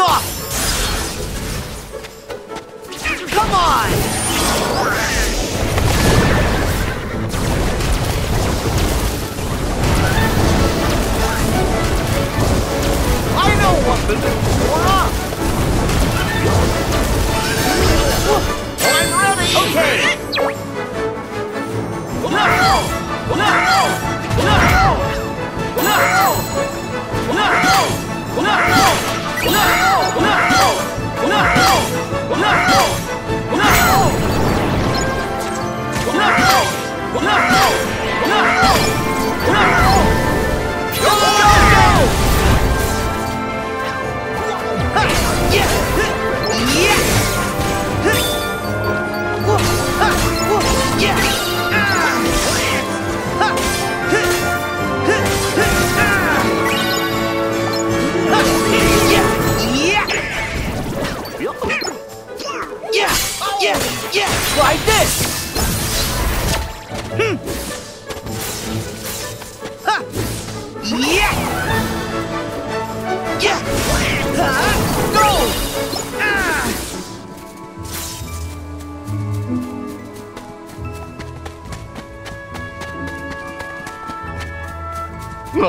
off!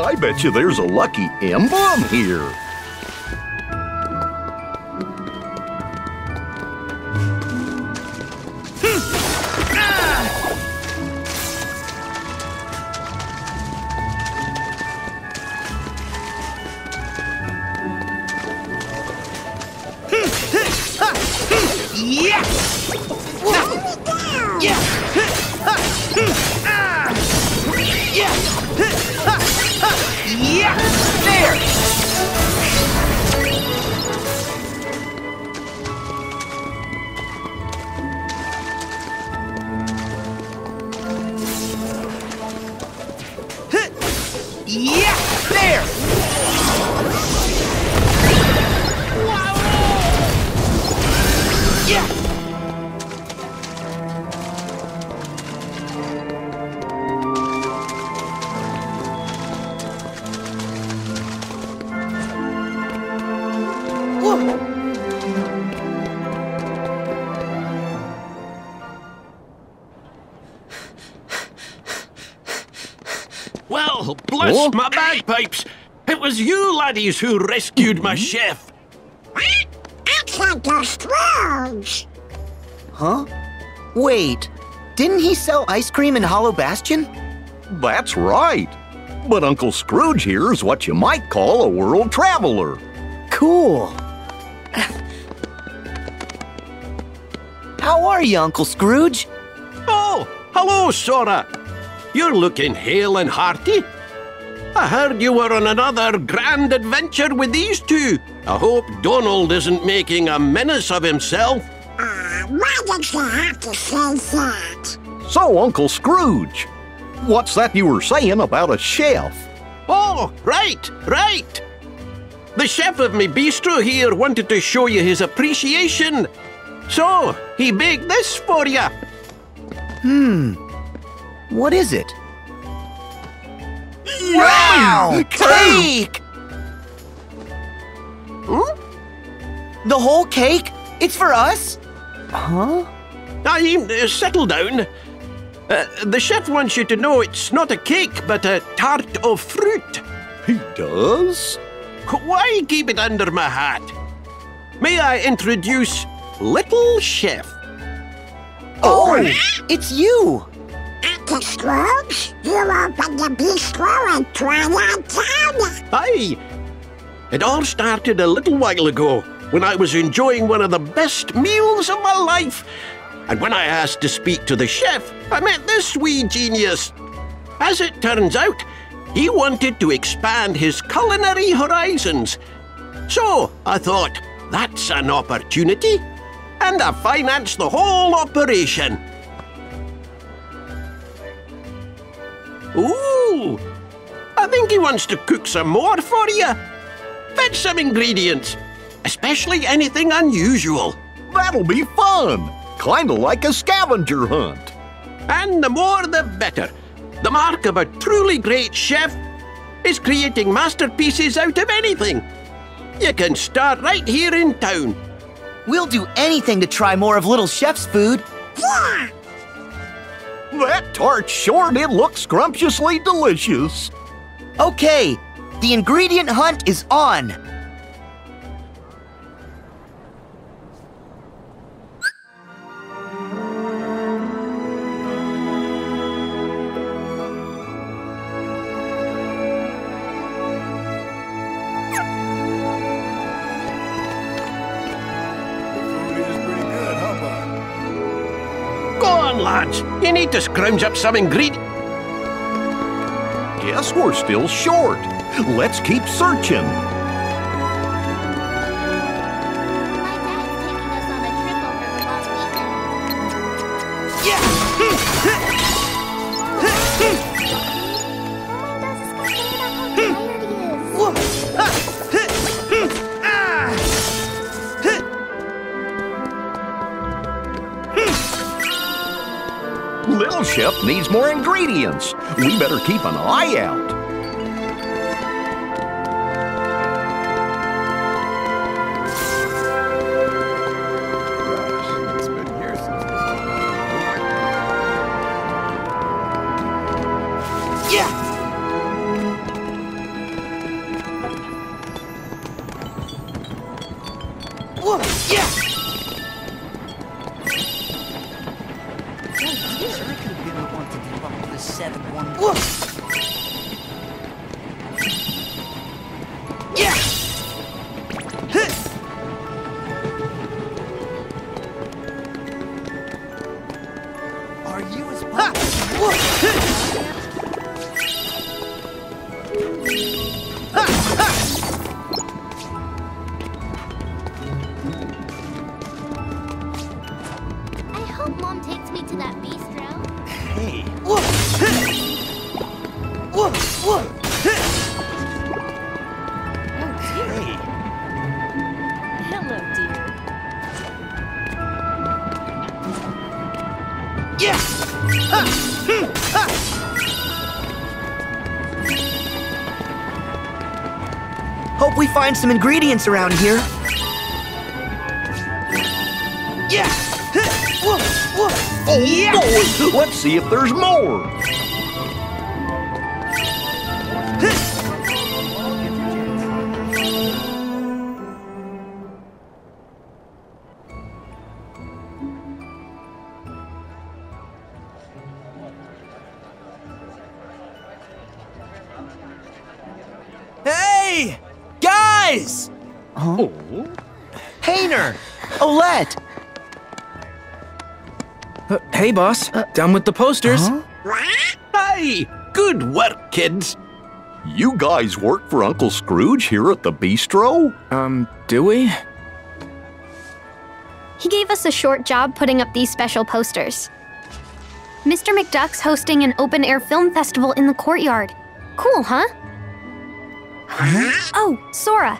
I bet you there's a lucky emblem here. Yeah. Yeah. Yeah. There. Well, bless my bagpipes! It was you laddies who rescued my mm-hmm. chef. It's Uncle Scrooge. Huh? Wait, didn't he sell ice cream in Hollow Bastion? That's right. But Uncle Scrooge here is what you might call a world traveler. Cool. How are you, Uncle Scrooge? Oh, hello, Sora. You're looking hale and hearty. I heard you were on another grand adventure with these two. I hope Donald isn't making a menace of himself. Uh, why did you have to say that? So, Uncle Scrooge, what's that you were saying about a chef? Oh, right, right. The chef of me bistro here wanted to show you his appreciation. So, he baked this for you. Hmm. What is it? Wow! Cake! The whole cake? It's for us? Huh? I uh, settle down. Uh, the chef wants you to know it's not a cake, but a tart of fruit. He does? Why keep it under my hat? May I introduce Little Chef? Oh, it's you! Scrooge, you opened the bistro in Twilight Town. Aye. It all started a little while ago when I was enjoying one of the best meals of my life. And when I asked to speak to the chef, I met this wee genius. As it turns out, he wanted to expand his culinary horizons. So I thought, that's an opportunity. And I financed the whole operation. Ooh, I think he wants to cook some more for you. Fetch some ingredients, especially anything unusual. That'll be fun. Kinda like a scavenger hunt. And the more the better. The mark of a truly great chef is creating masterpieces out of anything. You can start right here in town. We'll do anything to try more of Little Chef's food. Yeah, That tart sure did look scrumptiously delicious. Okay, the ingredient hunt is on. Lads. You need to scrounge up some ingredients. Guess we're still short. Let's keep searching. Needs more ingredients. We better keep an eye out. Hello, dear. Hope we find some ingredients around here. Oh, boy, let's see if there's more. Hayner! Olette! Uh, hey, boss. Done with the posters. Hey, good work, kids. You guys work for Uncle Scrooge here at the bistro? Um, do we? He gave us a short job putting up these special posters. Mr. McDuck's hosting an open air film festival in the courtyard. Cool, huh? Oh, Sora.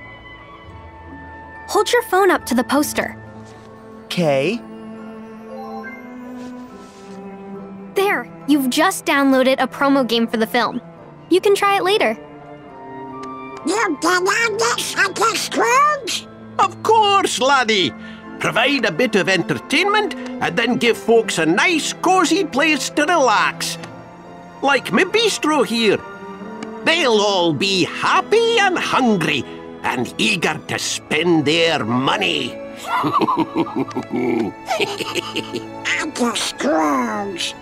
Hold your phone up to the poster. Okay. There, you've just downloaded a promo game for the film. You can try it later. You did all this, Uncle Scrooge? Of course, laddie. Provide a bit of entertainment and then give folks a nice, cozy place to relax. Like me bistro here. They'll all be happy and hungry and eager to spend their money. Uncle Scrooge.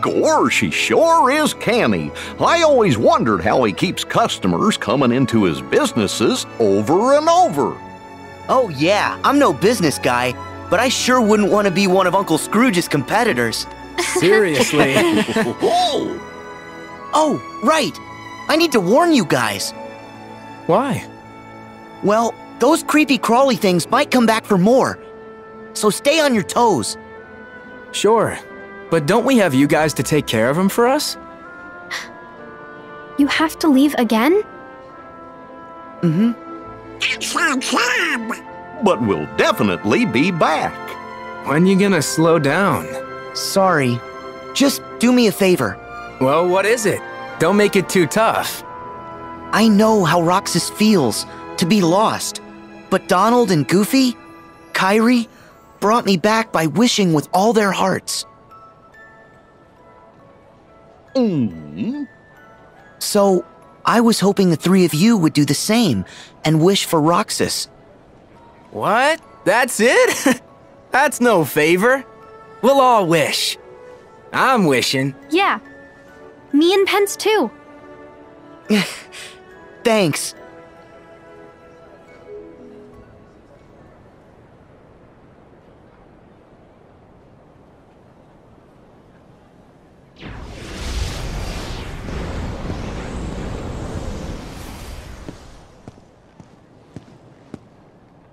Gorsh, he sure is canny. I always wondered how he keeps customers coming into his businesses over and over. Oh, yeah, I'm no business guy, but I sure wouldn't want to be one of Uncle Scrooge's competitors. Seriously. Oh, Oh, right! I need to warn you guys. Why? Well, those creepy crawly things might come back for more. So stay on your toes. Sure. But don't we have you guys to take care of them for us? You have to leave again? Mm-hmm. That's our job. But we'll definitely be back. When you gonna slow down? Sorry. Just do me a favor. Well, what is it? Don't make it too tough. I know how Roxas feels to be lost, but Donald and Goofy, Kairi, brought me back by wishing with all their hearts. Mm-hmm. So, I was hoping the three of you would do the same and wish for Roxas. What? That's it? That's no favor. We'll all wish. I'm wishing. Yeah. Me and Pence too. Thanks.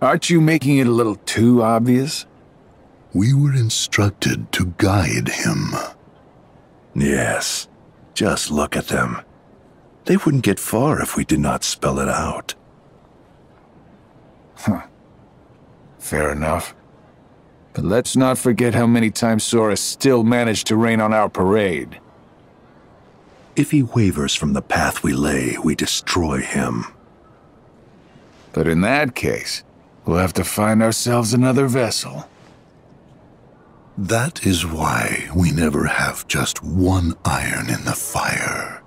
Aren't you making it a little too obvious? We were instructed to guide him. Yes. Just look at them. They wouldn't get far if we did not spell it out. Huh. Fair enough. But let's not forget how many times Sora still managed to rain on our parade. If he wavers from the path we lay, we destroy him. But in that case, we'll have to find ourselves another vessel. That is why we never have just one iron in the fire.